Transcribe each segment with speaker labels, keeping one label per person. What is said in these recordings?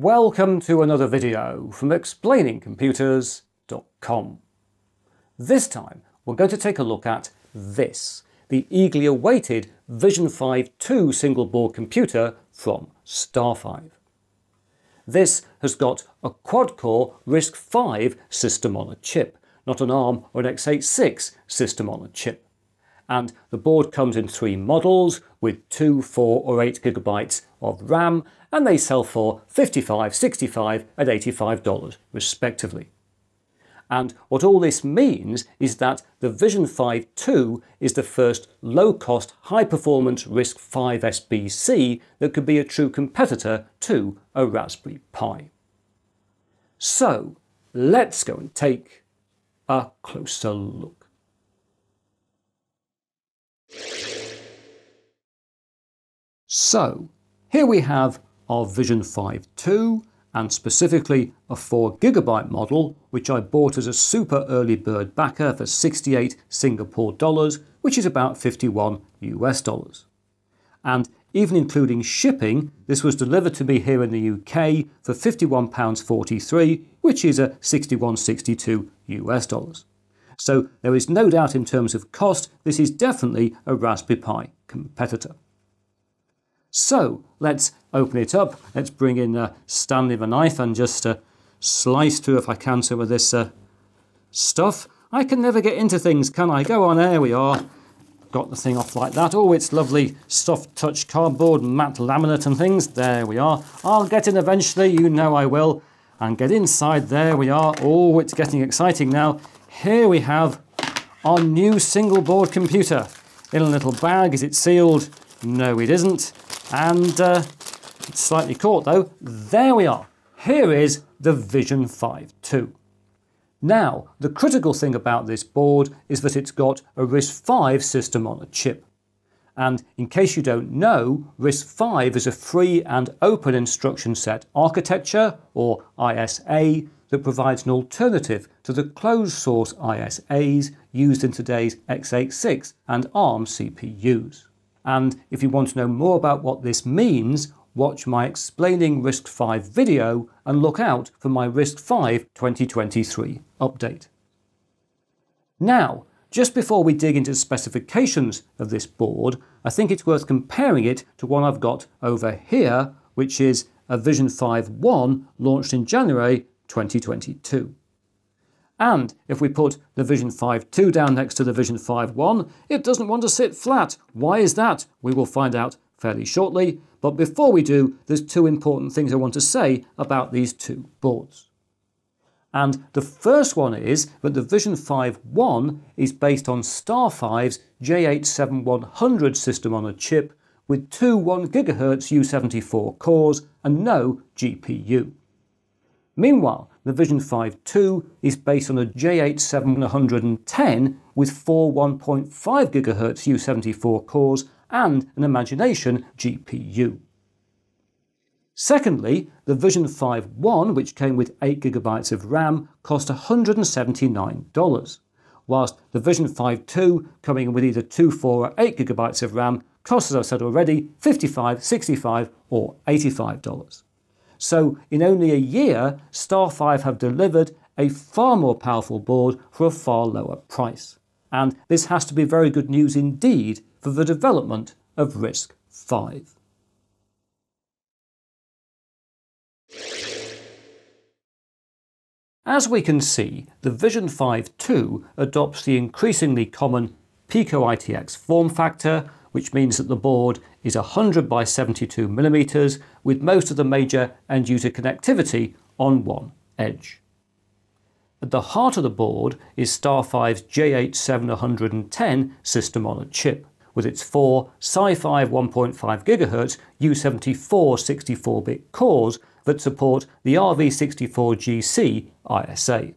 Speaker 1: Welcome to another video from explainingcomputers.com. This time we're going to take a look at this, the eagerly awaited VisionFive 2 single board computer from StarFive. This has got a quad-core RISC-V system on a chip, not an ARM or an x86 system on a chip. And the board comes in three models with 2, 4 or 8 gigabytes of RAM and they sell for $55, $65 and $85 respectively. And what all this means is that the VisionFive 2 is the first low-cost, high-performance RISC-V SBC that could be a true competitor to a Raspberry Pi. So let's go and take a closer look. So here we have our VisionFive 2 and specifically a 4GB model which I bought as a super early bird backer for 68 Singapore dollars which is about 51 US dollars. And even including shipping, this was delivered to me here in the UK for £51.43 which is a 61.62 US dollars. So there is no doubt in terms of cost this is definitely a Raspberry Pi competitor. So let's open it up. Let's bring in uh, Stanley knife and just uh, slice through if I can some with this uh, stuff. I can never get into things, can I? Go on, there we are. Got the thing off like that. Oh, it's lovely soft touch cardboard, matte laminate and things. There we are. I'll get in eventually, you know I will. And get inside, there we are. Oh, it's getting exciting now. Here we have our new single board computer. In a little bag, is it sealed? No, it isn't. And uh, it's slightly caught though. There we are. Here is the VisionFive 2. Now, the critical thing about this board is that it's got a RISC-V system on a chip. And in case you don't know, RISC-V is a free and open instruction set architecture, or ISA, that provides an alternative to the closed source ISAs used in today's x86 and ARM CPUs. And if you want to know more about what this means, watch my Explaining RISC-V video and look out for my RISC-V 2023 update. Now, just before we dig into specifications of this board, I think it's worth comparing it to one I've got over here, which is a VisionFive 1 launched in January 2022. And if we put the VisionFive 2 down next to the VisionFive 1, it doesn't want to sit flat. Why is that? We will find out fairly shortly. But before we do, there's two important things I want to say about these two boards. And the first one is that the VisionFive 1 is based on StarFive's JH7100 system on a chip with two 1 GHz U74 cores and no GPU. Meanwhile, the VisionFive 2 is based on a JH7110 with four 1.5 GHz U74 cores and an Imagination GPU. Secondly, the VisionFive 1, which came with 8GB of RAM, cost $179, whilst the VisionFive 2, coming with either 2, 4 or 8GB of RAM, costs, as I've said already, $55, $65 or $85. So in only a year, StarFive have delivered a far more powerful board for a far lower price. And this has to be very good news indeed for the development of RISC-V. As we can see, the VisionFive 2 adopts the increasingly common Pico ITX form factor which means that the board is 100 by 72 millimeters with most of the major end user connectivity on one edge. At the heart of the board is StarFive's JH7110 system on a chip, with its four SiFive 1.5 GHz U74 64-bit cores that support the RV64GC ISA.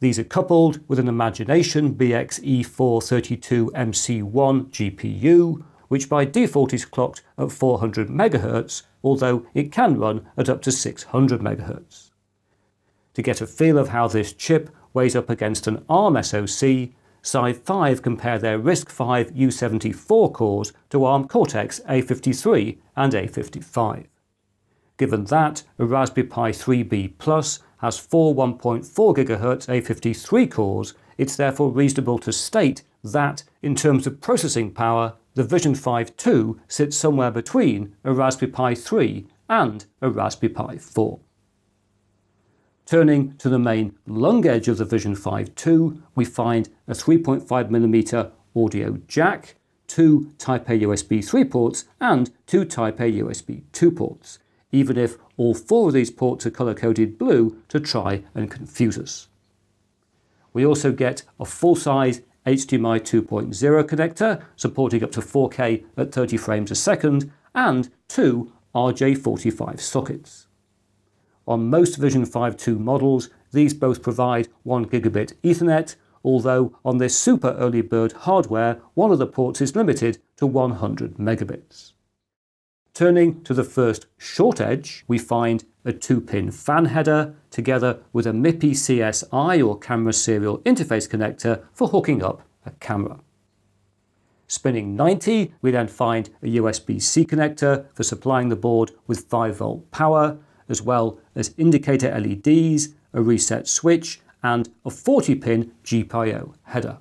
Speaker 1: These are coupled with an Imagination BXE432MC1 GPU, which by default is clocked at 400 MHz, although it can run at up to 600 MHz. To get a feel of how this chip weighs up against an ARM SoC, SiFive compare their RISC-V U74 cores to ARM Cortex A53 and A55. given that a Raspberry Pi 3B Plus has four 1.4 GHz A53 cores, it's therefore reasonable to state that, in terms of processing power, the VisionFive 2 sits somewhere between a Raspberry Pi 3 and a Raspberry Pi 4. Turning to the main lung edge of the VisionFive 2, we find a 3.5mm audio jack, two Type A USB 3 ports and two Type A USB 2 ports, even if all four of these ports are colour-coded blue to try and confuse us. We also get a full-size HDMI 2.0 connector supporting up to 4K at 30 frames a second and two RJ45 sockets. On most VisionFive 2 models, these both provide 1 gigabit Ethernet, although on this super early bird hardware, one of the ports is limited to 100 megabits. Turning to the first short edge, we find a 2-pin fan header together with a MIPI CSI or camera serial interface connector for hooking up a camera. Spinning 90, we then find a USB-C connector for supplying the board with 5 volt power, as well as indicator LEDs, a reset switch, and a 40-pin GPIO header.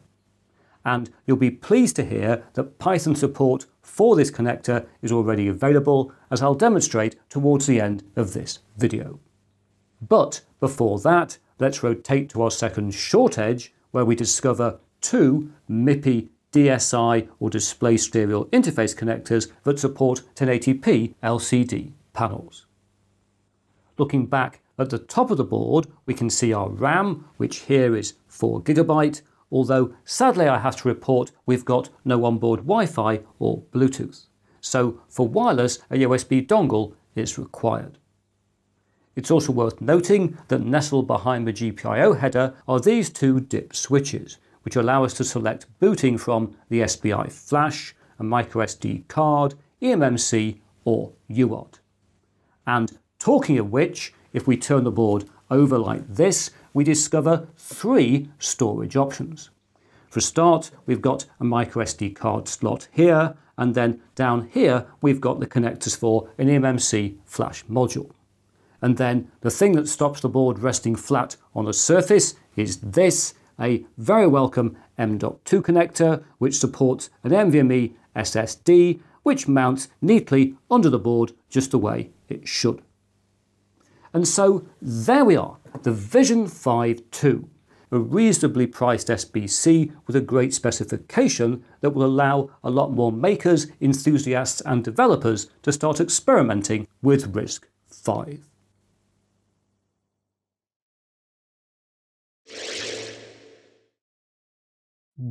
Speaker 1: And you'll be pleased to hear that Python support for this connector is already available, as I'll demonstrate towards the end of this video. But before that, let's rotate to our second short edge, where we discover two MIPI DSI or display serial interface connectors that support 1080p LCD panels. Looking back at the top of the board, we can see our RAM, which here is 4GB, although sadly I have to report we've got no onboard Wi-Fi or Bluetooth. So for wireless, a USB dongle is required. It's also worth noting that nestled behind the GPIO header are these two DIP switches, which allow us to select booting from the SPI flash, a microSD card, eMMC or UART. And Talking of which, if we turn the board over like this, we discover three storage options. For a start, we've got a microSD card slot here, and then down here, we've got the connectors for an eMMC flash module. And then the thing that stops the board resting flat on a surface is this, a very welcome M.2 connector, which supports an NVMe SSD, which mounts neatly under the board just the way it should. And so there we are, the VisionFive 2, a reasonably priced SBC with a great specification that will allow a lot more makers, enthusiasts and developers to start experimenting with RISC V.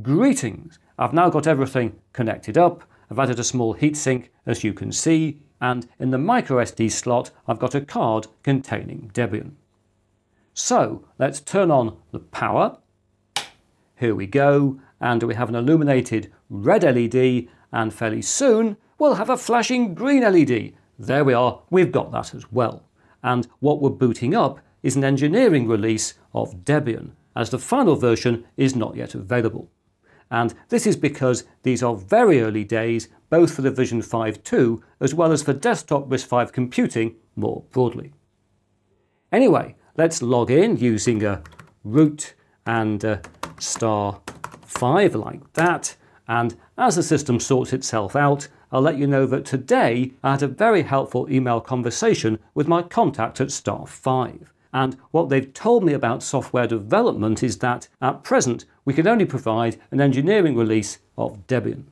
Speaker 1: Greetings! I've now got everything connected up. I've added a small heatsink as you can see and in the microSD slot I've got a card containing Debian. So let's turn on the power. Here we go, and we have an illuminated red LED, and fairly soon we'll have a flashing green LED. There we are, we've got that as well. And what we're booting up is an engineering release of Debian, as the final version is not yet available and this is because these are very early days both for the VisionFive 2 as well as for desktop RISC-V computing more broadly. Anyway, let's log in using a root and a star 5 like that, and as the system sorts itself out, I'll let you know that today I had a very helpful email conversation with my contact at StarFive. And what they've told me about software development is that at present we can only provide an engineering release of Debian.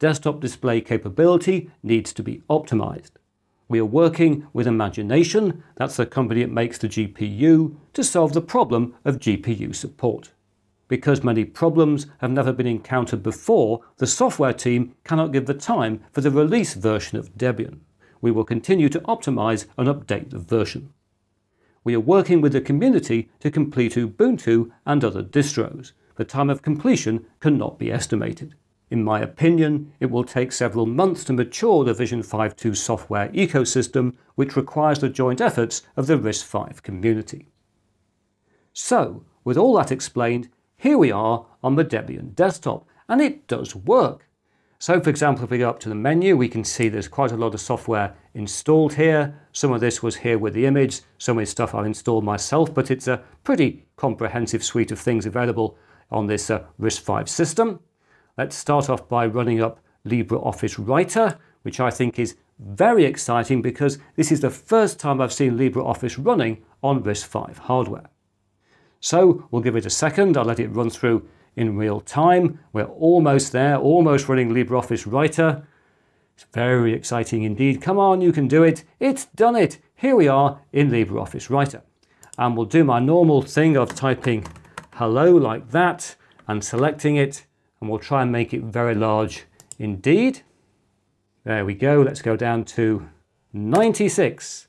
Speaker 1: Desktop display capability needs to be optimized. We are working with Imagination, that's the company that makes the GPU, to solve the problem of GPU support. Because many problems have never been encountered before, the software team cannot give the time for the release version of Debian. We will continue to optimize and update the version we are working with the community to complete Ubuntu and other distros. The time of completion cannot be estimated. In my opinion, it will take several months to mature the VisionFive 2 software ecosystem, which requires the joint efforts of the RISC-V community. So, with all that explained, here we are on the Debian desktop, and it does work. So for example, if we go up to the menu, we can see there's quite a lot of software installed here. Some of this was here with the image, some of the stuff I've installed myself, but it's a pretty comprehensive suite of things available on this uh, RISC-V system. Let's start off by running up LibreOffice Writer, which I think is very exciting because this is the first time I've seen LibreOffice running on RISC-V hardware. So we'll give it a second, I'll let it run through in real time. We're almost there, almost running LibreOffice Writer. It's very exciting indeed. Come on, you can do it. It's done it. Here we are in LibreOffice Writer. And we'll do my normal thing of typing hello like that and selecting it. And we'll try and make it very large indeed. There we go. Let's go down to 96.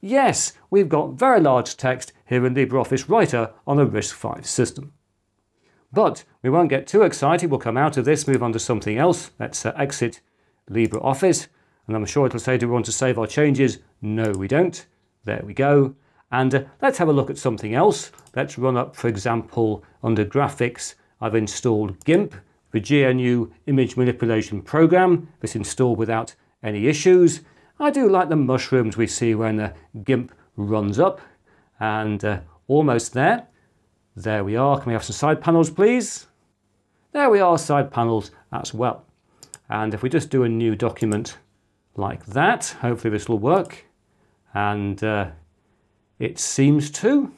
Speaker 1: Yes, we've got very large text here in LibreOffice Writer on a RISC-V system. But we won't get too excited. We'll come out of this, move on to something else. Let's uh, exit LibreOffice. And I'm sure it'll say, do we want to save our changes? No, we don't. There we go. And uh, let's have a look at something else. Let's run up, for example, under graphics, I've installed GIMP, the GNU image manipulation program. It's installed without any issues. I do like the mushrooms we see when the GIMP runs up. And uh, almost there. There we are. Can we have some side panels, please? There we are, side panels as well. And if we just do a new document like that, hopefully this will work. And uh, it seems to.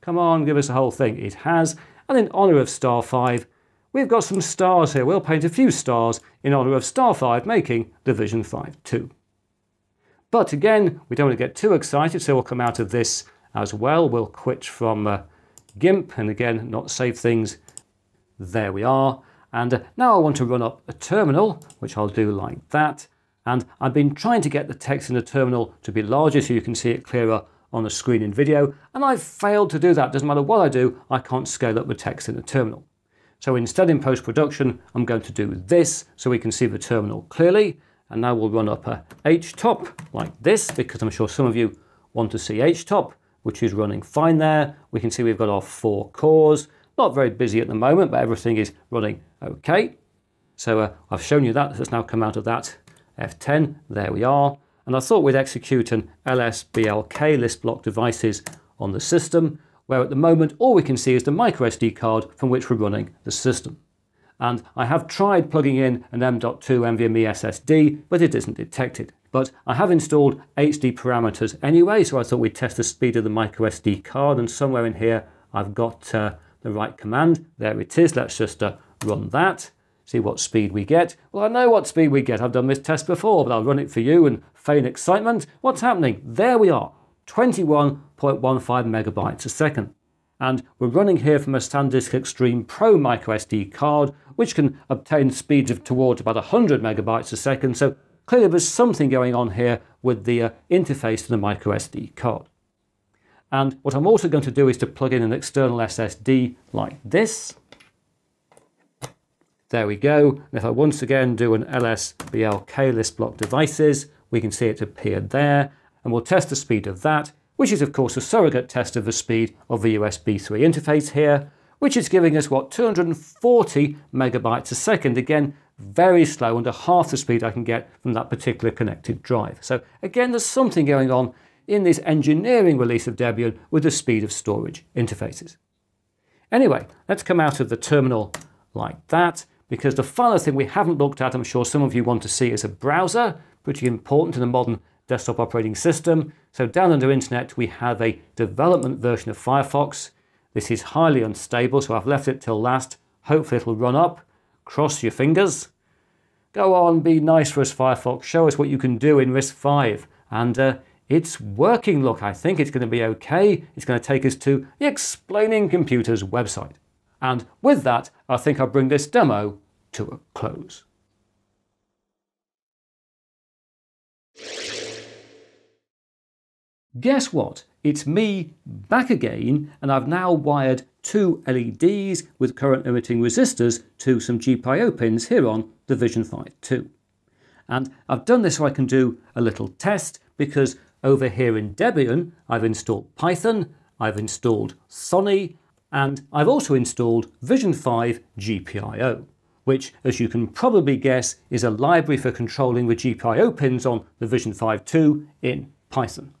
Speaker 1: Come on, give us the whole thing. It has. And in honour of StarFive, we've got some stars here. We'll paint a few stars in honour of StarFive making the VisionFive 2. But again, we don't want to get too excited, so we'll come out of this as well. We'll quit from uh, GIMP and again not save things. There we are. And uh, now I want to run up a terminal, which I'll do like that. And I've been trying to get the text in the terminal to be larger so you can see it clearer on the screen in video. And I've failed to do that. Doesn't matter what I do, I can't scale up the text in the terminal. So instead in post-production, I'm going to do this so we can see the terminal clearly. And now we'll run up a HTOP like this because I'm sure some of you want to see HTOP which is running fine there. We can see we've got our four cores. Not very busy at the moment, but everything is running okay. So uh, I've shown you that. Let's now come out of that F10. There we are. And I thought we'd execute an LSBLK list block devices on the system, where at the moment all we can see is the microSD card from which we're running the system. And I have tried plugging in an M.2 NVMe SSD, but it isn't detected. But I have installed HD parameters anyway, so I thought we'd test the speed of the microSD card, and somewhere in here I've got uh, the right command. There it is. Let's just uh, run that, see what speed we get. Well, I know what speed we get. I've done this test before, but I'll run it for you and feign excitement. What's happening? There we are, 21.15 megabytes a second. And we're running here from a SanDisk Extreme Pro microSD card, which can obtain speeds of towards about 100 megabytes a second, so Clearly there's something going on here with the uh, interface to the microSD card. And what I'm also going to do is to plug in an external SSD like this. There we go. And if I once again do an LSBLK list block devices, we can see it appeared there. And we'll test the speed of that, which is of course a surrogate test of the speed of the USB 3 interface here, which is giving us what 240 megabytes a second. Again, very slow, under half the speed I can get from that particular connected drive. So again, there's something going on in this engineering release of Debian with the speed of storage interfaces. Anyway, let's come out of the terminal like that, because the final thing we haven't looked at, I'm sure some of you want to see, is a browser, pretty important in a modern desktop operating system. So down under Internet, we have a development version of Firefox. This is highly unstable, so I've left it till last. Hopefully it'll run up. Cross your fingers. Go on, be nice for us, Firefox. Show us what you can do in RISC-V. And uh, it's working, look. I think it's going to be okay. It's going to take us to the Explaining Computers website. And with that, I think I'll bring this demo to a close. Guess what? It's me back again, and I've now wired two LEDs with current limiting resistors to some GPIO pins here on the VisionFive 2. And I've done this so I can do a little test because over here in Debian, I've installed Python, I've installed Thonny, and I've also installed VisionFive GPIO. Which, as you can probably guess, is a library for controlling the GPIO pins on the VisionFive 2 in Python.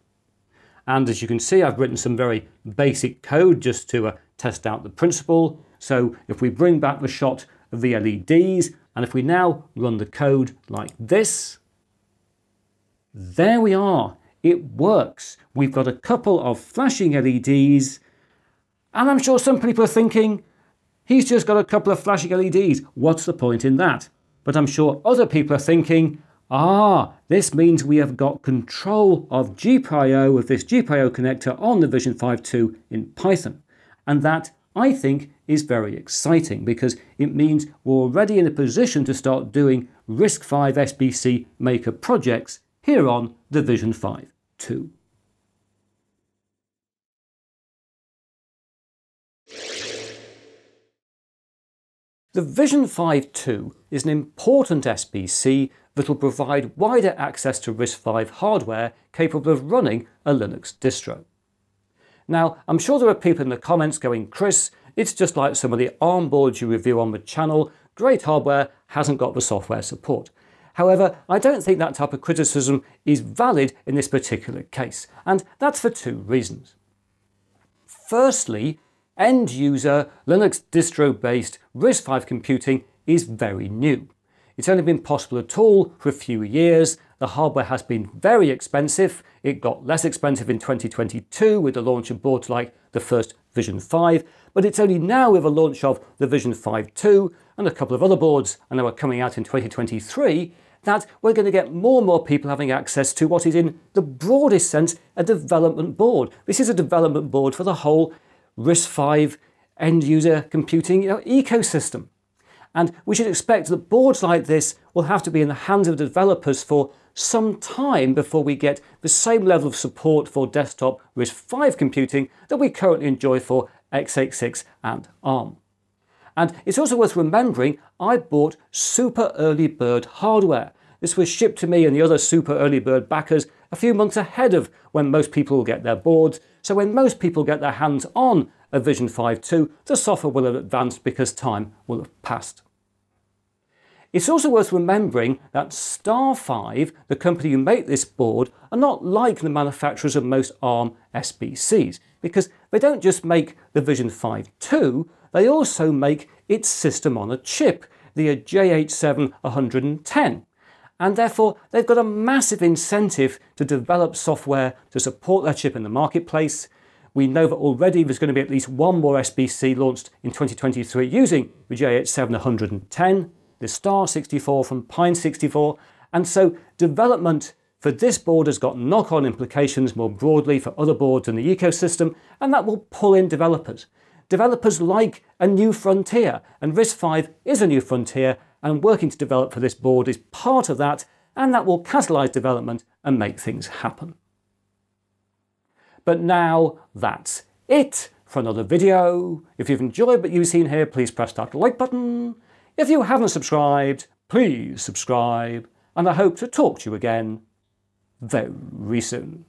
Speaker 1: And as you can see, I've written some very basic code just to uh, test out the principle. So if we bring back the shot of the LEDs, and if we now run the code like this, there we are. It works. We've got a couple of flashing LEDs, and I'm sure some people are thinking, he's just got a couple of flashing LEDs. What's the point in that? But I'm sure other people are thinking, Ah, this means we have got control of GPIO with this GPIO connector on the VisionFive 2 in Python. And that, I think, is very exciting because it means we're already in a position to start doing RISC-V SBC maker projects here on the VisionFive 2. The VisionFive 2 is an important SBC that will provide wider access to RISC-V hardware capable of running a Linux distro. Now, I'm sure there are people in the comments going, Chris, it's just like some of the ARM boards you review on the channel, great hardware hasn't got the software support. However, I don't think that type of criticism is valid in this particular case, and that's for two reasons. Firstly, end user Linux distro based RISC-V computing is very new. It's only been possible at all for a few years. The hardware has been very expensive. It got less expensive in 2022 with the launch of boards like the first VisionFive, but it's only now with the launch of the VisionFive 2 and a couple of other boards, and they are coming out in 2023, that we're going to get more and more people having access to what is in the broadest sense a development board. This is a development board for the whole RISC-V end user computing you know, ecosystem. And we should expect that boards like this will have to be in the hands of developers for some time before we get the same level of support for desktop RISC-V computing that we currently enjoy for x86 and ARM. And it's also worth remembering I bought super early bird hardware. This was shipped to me and the other super early bird backers a few months ahead of when most people will get their boards. So when most people get their hands on a VisionFive 2, the software will have advanced because time will have passed. It's also worth remembering that StarFive, the company who make this board, are not like the manufacturers of most ARM SBCs, because they don't just make the VisionFive 2, they also make its system on a chip, the JH7110. And therefore, they've got a massive incentive to develop software to support their chip in the marketplace. We know that already there's going to be at least one more SBC launched in 2023 using the JH7110 the Star 64 from Pine 64, and so development for this board has got knock-on implications more broadly for other boards in the ecosystem, and that will pull in developers. Developers like a new frontier, and RISC-V is a new frontier, and working to develop for this board is part of that, and that will catalyse development and make things happen. But now that's it for another video. If you've enjoyed what you've seen here, please press that like button. If you haven't subscribed, please subscribe, and I hope to talk to you again very soon.